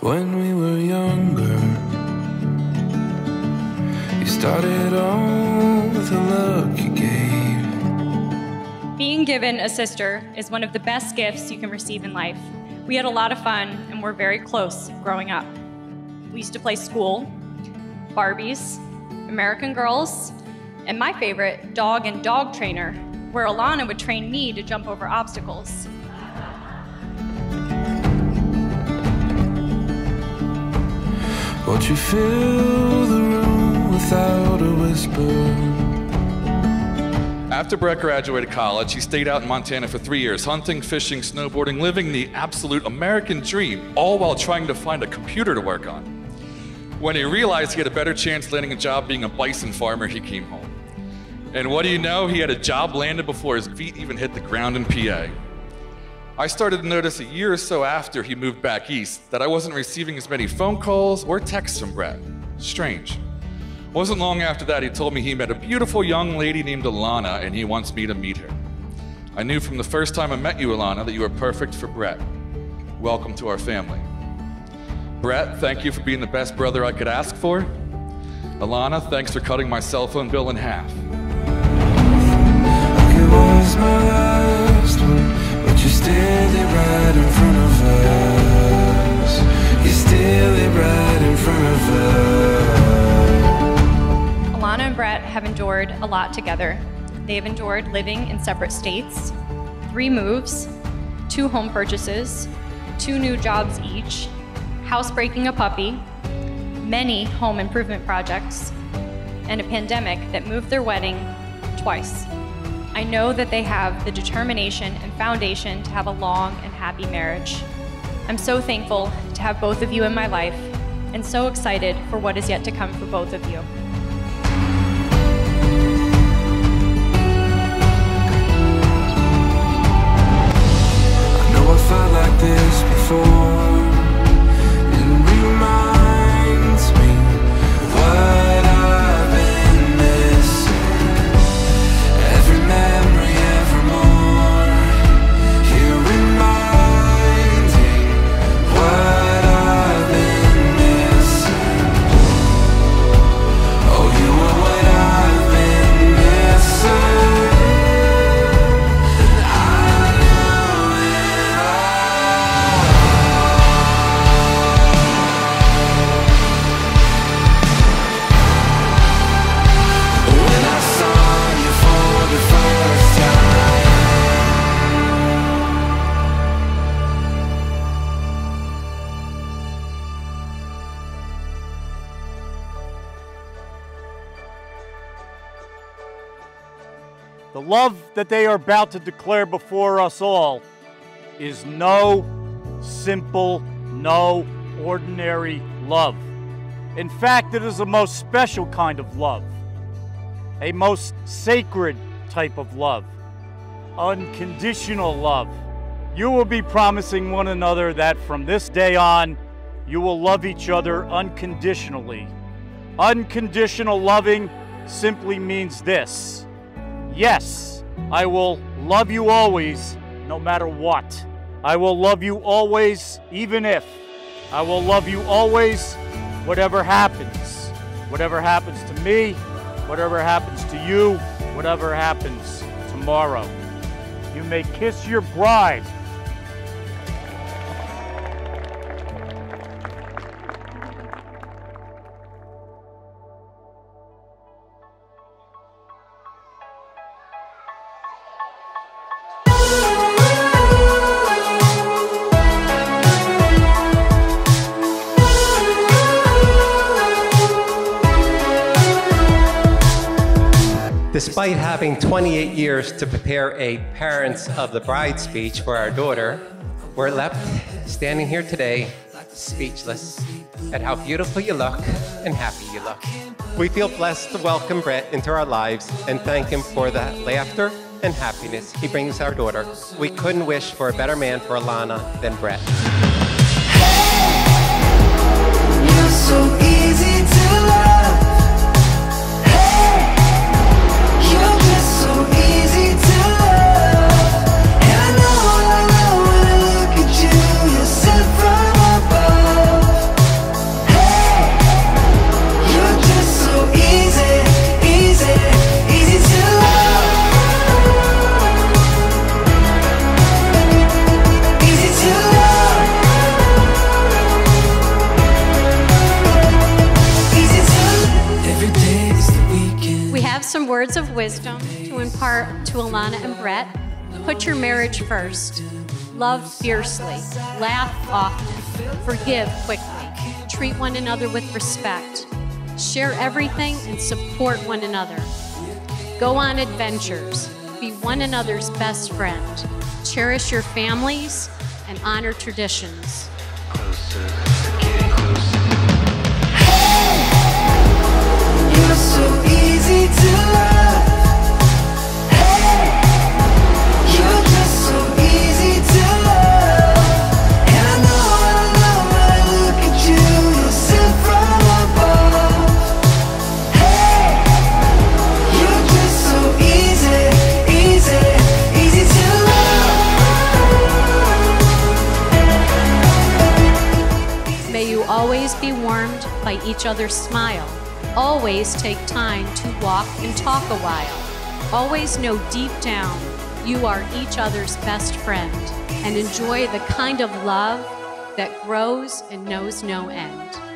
when we were younger. You started all with a look you gave. Being given a sister is one of the best gifts you can receive in life. We had a lot of fun and were very close growing up. We used to play school, Barbies, American Girls, and my favorite, dog and dog trainer, where Alannah would train me to jump over obstacles. Won't you fill the room without a whisper? After Brett graduated college, he stayed out in Montana for three years, hunting, fishing, snowboarding, living the absolute American dream, all while trying to find a computer to work on. When he realized he had a better chance landing a job being a bison farmer, he came home. And what do you know? He had a job landed before his feet even hit the ground in PA. I started to notice a year or so after he moved back east that I wasn't receiving as many phone calls or texts from Brett. Strange. Wasn't long after that he told me he met a beautiful young lady named Alannah and he wants me to meet her. I knew from the first time I met you, Alannah, that you were perfect for Brett. Welcome to our family. Brett, thank you for being the best brother I could ask for. Alannah, thanks for cutting my cell phone bill in half. Endured a lot together. They have endured living in separate states, three moves, two home purchases, two new jobs each, housebreaking a puppy, many home improvement projects, and a pandemic that moved their wedding twice. I know that they have the determination and foundation to have a long and happy marriage. I'm so thankful to have both of you in my life and so excited for what is yet to come for both of you. Before. Love that they are about to declare before us all is no simple, no ordinary love. In fact, it is a most special kind of love, a most sacred type of love, unconditional love. You will be promising one another that from this day on, you will love each other unconditionally. Unconditional loving simply means this. Yes, I will love you always, no matter what. I will love you always, even if. I will love you always, whatever happens. Whatever happens to me, whatever happens to you, whatever happens tomorrow. You may kiss your bride. Despite having 28 years to prepare a Parents of the Bride speech for our daughter, we're left standing here today speechless at how beautiful you look and happy you look. We feel blessed to welcome Brett into our lives and thank him for the laughter and happiness he brings our daughter. We couldn't wish for a better man for Alannah than Brett. You're some words of wisdom to impart to Alannah and Brett. Put your marriage first. Love fiercely. Laugh often. Forgive quickly. Treat one another with respect. Share everything and support one another. Go on adventures. Be one another's best friend. Cherish your families and honor traditions. You're each other's smile. Always take time to walk and talk a while. Always know deep down you are each other's best friend and enjoy the kind of love that grows and knows no end.